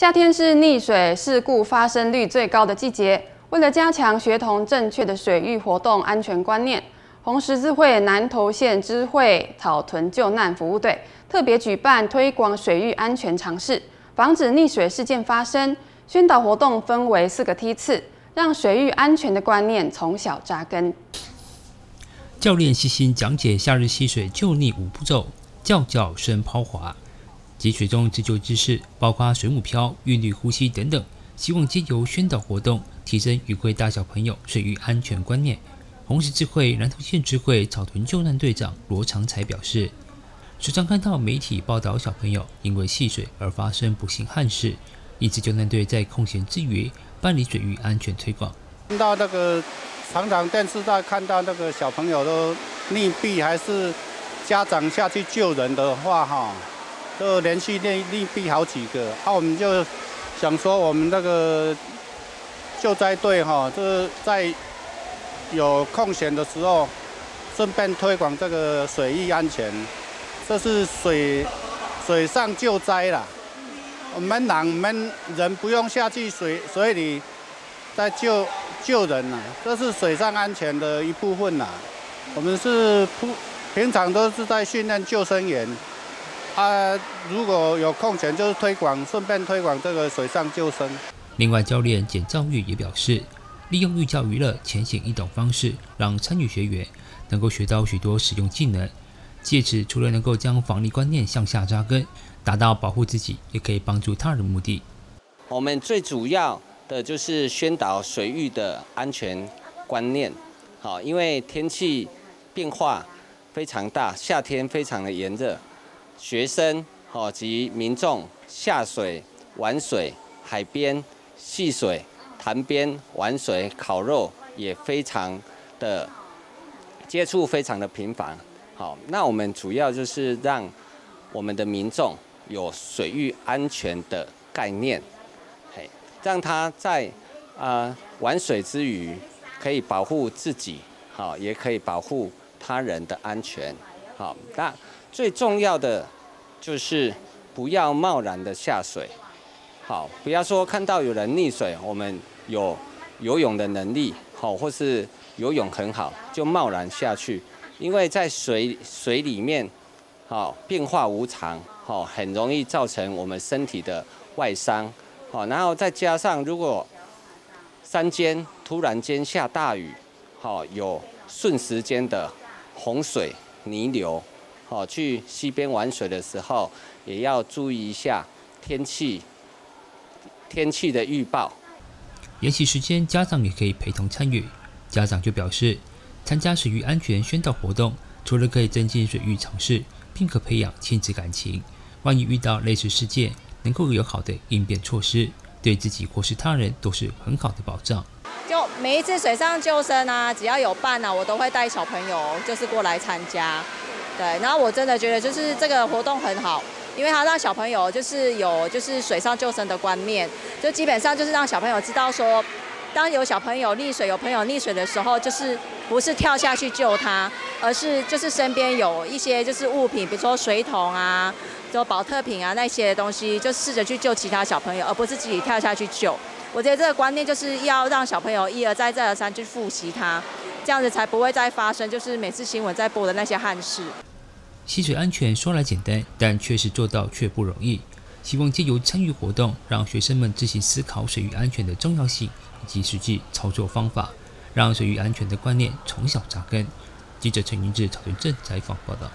夏天是溺水事故发生率最高的季节。为了加强学童正确的水域活动安全观念，红十字会南投县知会草屯救难服务队特别举办推广水域安全常识，防止溺水事件发生。宣导活动分为四个梯次，让水域安全的观念从小扎根。教练细心讲解夏日溪水救溺五步骤，叫叫声抛滑。及水中自救知识，包括水母漂、韵律呼吸等等，希望借由宣导活动，提升与会大小朋友水域安全观念。红十字会南投县支会草屯救难队长罗长才表示，时常看到媒体报道小朋友因为戏水而发生不幸憾事，因此救难队在空闲之余办理水域安全推广。看到那个常常电视在看到那个小朋友都溺毙，还是家长下去救人的话，哈。就连续溺溺毙好几个，啊，我们就想说，我们那个救灾队哈，就是在有空闲的时候，顺便推广这个水域安全，这是水水上救灾啦。我们人们人不用下去水水里在救救人呐，这是水上安全的一部分呐。我们是平平常都是在训练救生员。啊，如果有空闲，就是推广，顺便推广这个水上救生。另外，教练简兆玉也表示，利用寓教于乐、浅显易懂方式，让参与学员能够学到许多使用技能，借此除了能够将防溺观念向下扎根，达到保护自己，也可以帮助他人目的。我们最主要的就是宣导水域的安全观念。好，因为天气变化非常大，夏天非常的炎热。学生哦及民众下水玩水，海边戏水、潭边玩水、烤肉也非常的接触非常的频繁。好，那我们主要就是让我们的民众有水域安全的概念，嘿，让他在啊玩水之余可以保护自己，好，也可以保护他人的安全。好，那最重要的就是不要贸然的下水，好，不要说看到有人溺水，我们有游泳的能力，好，或是游泳很好，就贸然下去，因为在水水里面，好变化无常，好很容易造成我们身体的外伤，好，然后再加上如果山间突然间下大雨，好有瞬时间的洪水。泥流，好，去溪边玩水的时候，也要注意一下天气天气的预报。延期时间，家长也可以陪同参与。家长就表示，参加水域安全宣导活动，除了可以增进水域常识，并可培养亲子感情。万一遇到类似事件，能够有好的应变措施，对自己或是他人都是很好的保障。就每一次水上救生啊，只要有伴啊，我都会带小朋友就是过来参加。对，然后我真的觉得就是这个活动很好，因为它让小朋友就是有就是水上救生的观念，就基本上就是让小朋友知道说，当有小朋友溺水、有朋友溺水的时候，就是不是跳下去救他，而是就是身边有一些就是物品，比如说水桶啊、就保特瓶啊那些东西，就试着去救其他小朋友，而不是自己跳下去救。我觉得这个观念就是要让小朋友一而再、再而三去复习它，这样子才不会再发生，就是每次新闻在播的那些憾事。溪水安全说来简单，但确实做到却不容易。希望借由参与活动，让学生们自行思考水域安全的重要性以及实际操作方法，让水域安全的观念从小扎根。记者陈云志、曹云正采访报道。